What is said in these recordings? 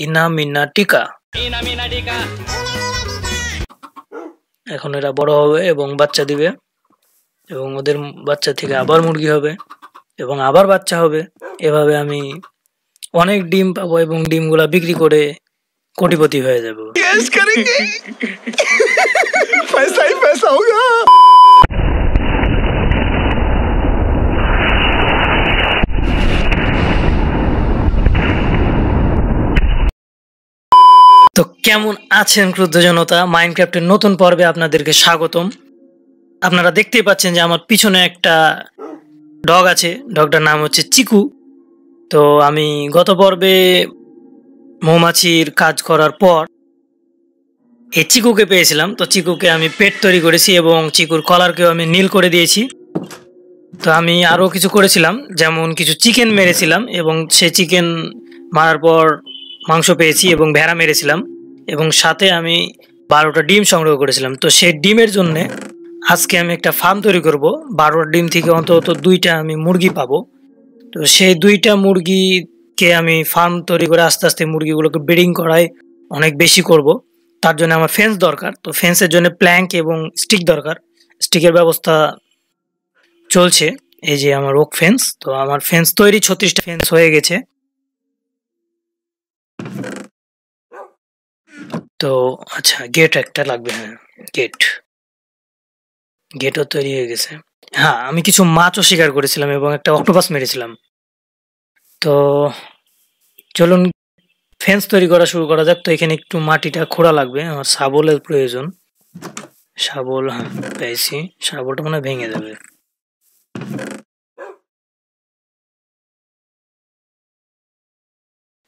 ইনা মিনা টিকা। এখন এরা বড় হবে এবং বাচ্চা দিবে। এবং ওদের বাচ্চা থেকে আবার মুরগি হবে এবং আবার বাচ্চা হবে। এভাবে আমি অনেক ডিম পাবো এবং ডিমগুলা বিক্রি করে কোটিপতি হয়ে যাব। কেমন আছেন ক্রুদ্ধ জনতা? মাইনক্রাফটের নতুন পর্বে আপনাদেরকে স্বাগতম। আপনারা দেখতেই পাচ্ছেন যে আমার পিছনে একটা ডগ আছে। ডগটার নাম হচ্ছে চিকু। তো আমি গত পর্বে মৌমাছির কাজ করার পর এই চিকুকে পেয়েছিলাম। তো চিকুকে আমি পেট তৈরি করেছি এবং চিকুর কলারকেও আমি নীল করে দিয়েছি। তো আমি আরও কিছু করেছিলাম, যেমন কিছু চিকেন মেরেছিলাম এবং সে চিকেন মারার পর মাংস পেয়েছি এবং ভেড়া মেরেছিলাম। এবং সাথে আমি বারোটা ডিম সংগ্রহ করেছিলাম। তো সেই ডিমের জন্য আজকে আমি একটা ফার্ম তৈরি করব। বারোটা ডিম থেকে অন্তত দুইটা আমি মুরগি পাবো। তো সেই দুইটা মুরগিকে আমি ফার্ম তৈরি করে আস্তে আস্তে মুরগিগুলোকে ব্রিডিং করাই অনেক বেশি করব। তার জন্য আমার ফেন্স দরকার। তো ফেন্সের জন্য প্ল্যাঙ্ক এবং স্টিক দরকার। স্টিকের ব্যবস্থা চলছে। এই যে আমার ওক ফেন্স তো আমার ফেন্স তৈরি ছত্রিশটা ফেন্স হয়ে গেছে। তো আচ্ছা গেট একটা লাগবে হ্যাঁ গেট গেটও তৈরি হয়ে গেছে। হ্যাঁ আমি কিছু মাছও শিকার করেছিলাম এবং একটা অক্টোপাস মেরেছিলাম। তো চলুন ফেন্স তৈরি করা শুরু করা যাক। তো এখানে একটু মাটিটা খোঁড়া লাগবে, আমার শাবলের প্রয়োজন। শাবল হ্যাঁ পেয়েছি। শাবলটা মনে ভেঙে যাবে।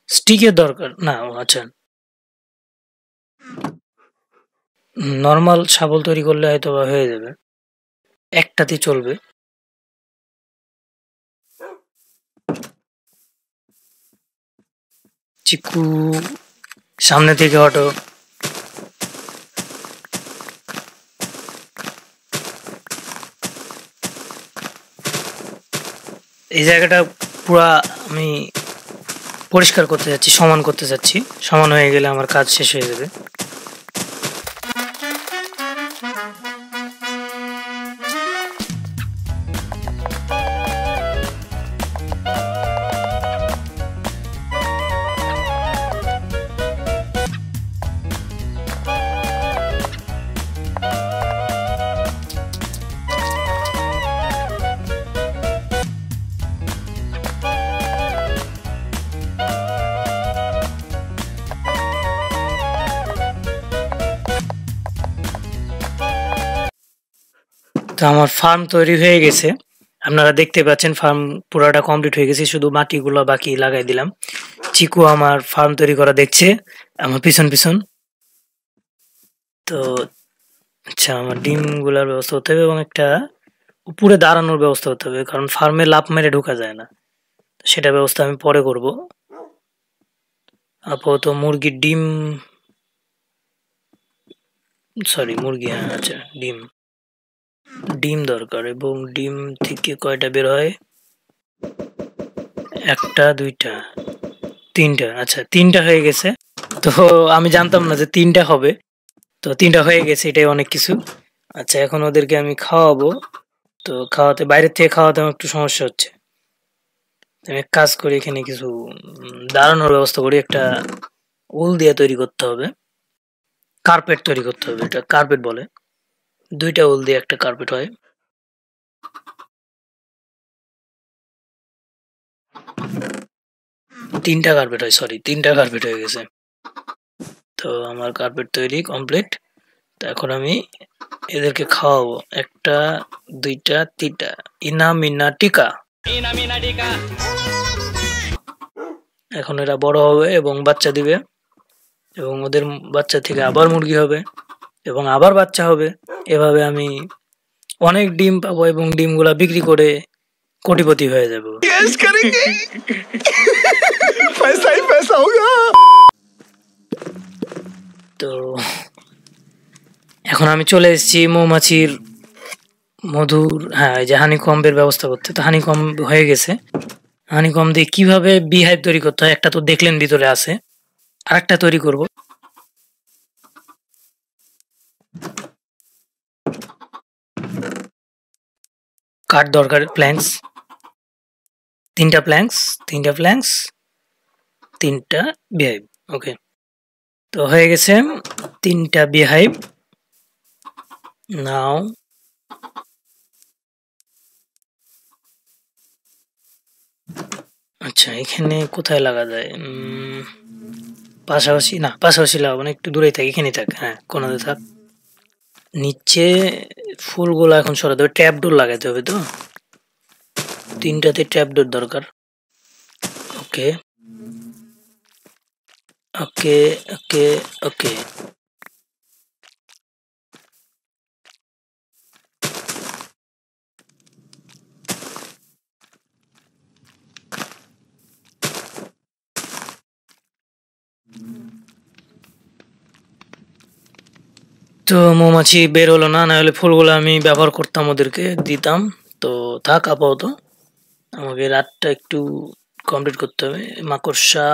স্টিকের দরকার, না আচ্ছা। নর্মাল শাবল তৈরি করলে হয়তো বা হয়ে যাবে। একটাতে চলবে। চিকু, সামনে থেকে হটো এই জায়গাটা পুরা আমি পরিষ্কার করতে যাচ্ছি, সমান করতে যাচ্ছি। সমান হয়ে গেলে আমার কাজ শেষ হয়ে যাবে। তো আমার ফার্ম তৈরি হয়ে গেছে। আপনারা দেখতে পাচ্ছেন ফার্ম পুরাটা কমপ্লিট হয়ে গেছে। শুধু মাটিগুলো বাকি লাগাই দিলাম। চিকু আমার ফার্ম তৈরি করা দেখছে। আমার পিছন পিছন। তো আচ্ছা আমার ডিমগুলোর ব্যবস্থা করতে হবে এবং একটা উপরে দাঁড়ানোর ব্যবস্থা করতে হবে। কারণ ফার্মে লাভ মেরে ঢোকা যায় না। সেটা ব্যবস্থা আমি পরে করব। আপাতত মুরগির ডিম সরি মুরগি হ্যাঁ আচ্ছা ডিম। ডিম দরকার এবং ডিম থেকে কয়টা বের হয়? একটা, দুইটা, তিনটা। আচ্ছা তিনটা হয়ে গেছে। তো আমি জানতাম না যে তিনটা হবে। তো তিনটা হয়ে গেছে, এটাই অনেক কিছু। আচ্ছা এখন ওদেরকে আমি খাওয়াবো। তো খাওয়াতে, বাইরের থেকে খাওয়াতে আমার একটু সমস্যা হচ্ছে। আমি এক কাজ করি, এখানে কিছু দাঁড়ানোর ব্যবস্থা করি। একটা উল দিয়ে তৈরি করতে হবে। কার্পেট তৈরি করতে হবে, এটা কার্পেট বলে। দুইটা উল দিয়ে একটা কার্পেট হয়। তিনটা কার্পেট হয় সরি তিনটা কার্পেট হয়ে গেছে। তো আমার কার্পেট তৈরি কমপ্লিট তো এখন আমি এদেরকে খাওয়াবো। একটা দুইটা তিনটা। ইনা মিনা টিকা। এখন এরা বড় হবে এবং বাচ্চা দিবে। এবং ওদের বাচ্চা থেকে আবার মুরগি হবে। এবং আবার বাচ্চা হবে। এভাবে আমি অনেক ডিম পাবো এবং ডিমগুলা বিক্রি করে কোটিপতি হয়ে যাব। তো এখন আমি চলে এসেছি মৌমাছির মধুর হ্যাঁ যে হানিকম্বের ব্যবস্থা করতে। তো হানিকম্ব হয়ে গেছে। হানিকম্ব দিয়ে কীভাবে বিহাইভ তৈরি করতে হয় একটা তো দেখলেন ভিতরে আছে। আরেকটা তৈরি করব। কাঠ দরকার? প্ল্যাঙ্কস তিনটা প্ল্যাঙ্কস তিনটা প্ল্যাঙ্কস তিনটা বিহাইভ ওকে তো হয়ে গেছে তিনটা বিহাইভ নাও আচ্ছা এখানে কোথায় লাগা যায়? পাশাপাশি, না, পাশাপাশি লাগাবো না, একটু দূরেই থাক, এখানেই থাক হ্যাঁ কোনাতে থাক। নিচে ফুলগুলো এখন সরাতে হবে। ট্যাপ ডোর লাগাতে হবে তো? তিনটাতে ট্যাপ ডোর দরকার। ওকে। ওকে ওকে ওকে। তো মৌমাছি বের হলো না না হলে ফুলগুলো আমি ব্যবহার করতাম ওদেরকে দিতাম। তো থাক আপাতত, আমাকে রাতটা একটু কমপ্লিট করতে হবে। মাকড়সা।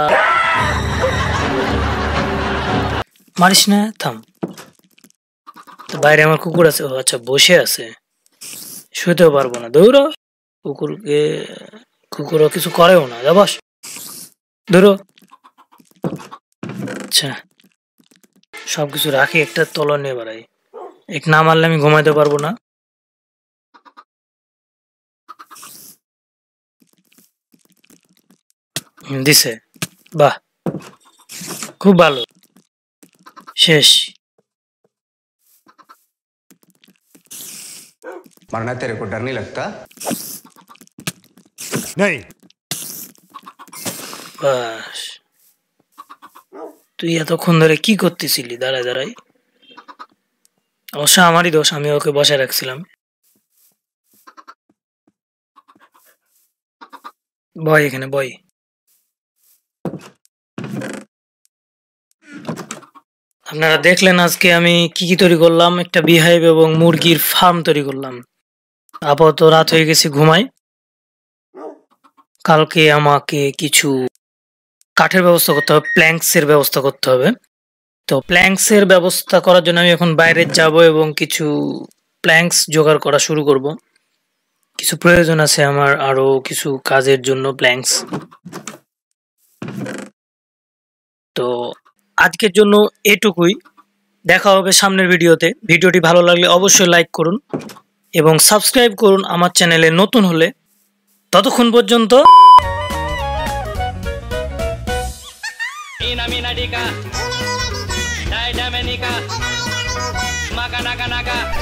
মারিস না, থাম। তো বাইরে আমার কুকুর আছে, ও আচ্ছা বসে আছে। শুতেও পারব না। দৌড়ো কুকুরকে, কুকুরও কিছু করেও না। যা বস। দৌড়ো আচ্ছা সবকিছু রাখি একটা তলর নিয়ে বেড়াই এক না মারলে আমি ঘুমাইতে পারবো না হুম, দিছে বাহ খুব ভালো শেষ मरना तेरे को डर नहीं लगता नहीं বাস তুই এতক্ষণ ধরে কি করতেছিলি? দাঁড়ায় দাঁড়াই অবশ্য আমারই দোষ, আমি ওকে বসায় রাখছিলাম। বয় এখানে, বয়। আপনারা দেখলেন আজকে আমি কি কি তৈরি করলাম? একটা বিহাইভ এবং মুরগির ফার্ম তৈরি করলাম। আপাতত রাত হয়ে গেছে ঘুমাই কালকে আমাকে কিছু কাঠের ব্যবস্থা করতে হবে প্ল্যাঙ্কস এর ব্যবস্থা করতে হবে। তো প্ল্যাঙ্কস এর ব্যবস্থা করার জন্য আমি এখন বাইরে যাব এবং কিছু প্ল্যাঙ্কস জোগাড় করা শুরু করব। কিছু প্রয়োজন আছে আমার আরও কিছু কাজের জন্য প্ল্যাঙ্কস তো আজকের জন্য এটুকুই। দেখা হবে সামনের ভিডিওতে। ভিডিওটি ভালো লাগলে অবশ্যই লাইক করুন এবং সাবস্ক্রাইব করুন আমার চ্যানেলে নতুন হলে। ততক্ষণ পর্যন্ত Ina Mina Dika. Dai Damenika Maka Naka Naka.